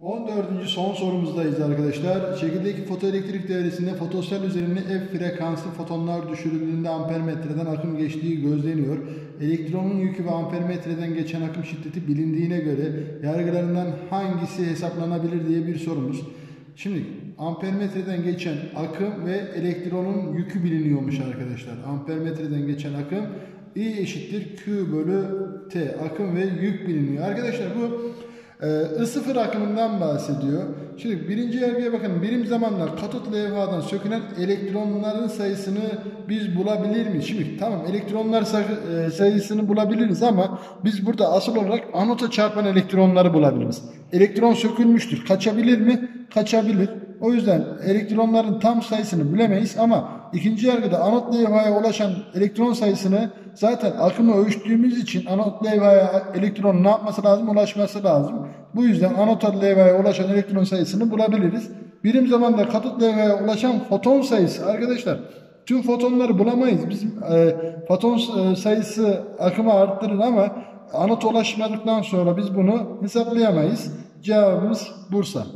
14. son sorumuzdayız arkadaşlar. Şekildeki fotoelektrik devresinde fotosel üzerine F frekanslı fotonlar düşürüldüğünde ampermetreden akım geçtiği gözleniyor. Elektronun yükü ve ampermetreden geçen akım şiddeti bilindiğine göre yargılarından hangisi hesaplanabilir diye bir sorumuz. Şimdi ampermetreden geçen akım ve elektronun yükü biliniyormuş arkadaşlar. Ampermetreden geçen akım I eşittir Q bölü T. Akım ve yük biliniyor. Arkadaşlar bu ee, I0 akımından bahsediyor. Şimdi birinci yargıya bakın. Birim zamanla katot levhadan sökülen elektronların sayısını biz bulabilir miyiz? Şimdi tamam elektronlar e, sayısını bulabiliriz ama biz burada asıl olarak anota çarpan elektronları bulabiliriz. Elektron sökülmüştür. Kaçabilir mi? Kaçabilir. O yüzden elektronların tam sayısını bilemeyiz ama ikinci yargıda anot levhaya ulaşan elektron sayısını zaten akımı ölçtüğümüz için anot levhaya elektron ne yapması lazım? Ulaşması lazım. Bu yüzden anot levhaya ulaşan elektron sayısını bulabiliriz. Birim zamanda katot levhaya ulaşan foton sayısı arkadaşlar tüm fotonları bulamayız. Bizim e, foton e, sayısı akımı arttırır ama anot ulaşmadıktan sonra biz bunu hesaplayamayız. Cevabımız Bursa.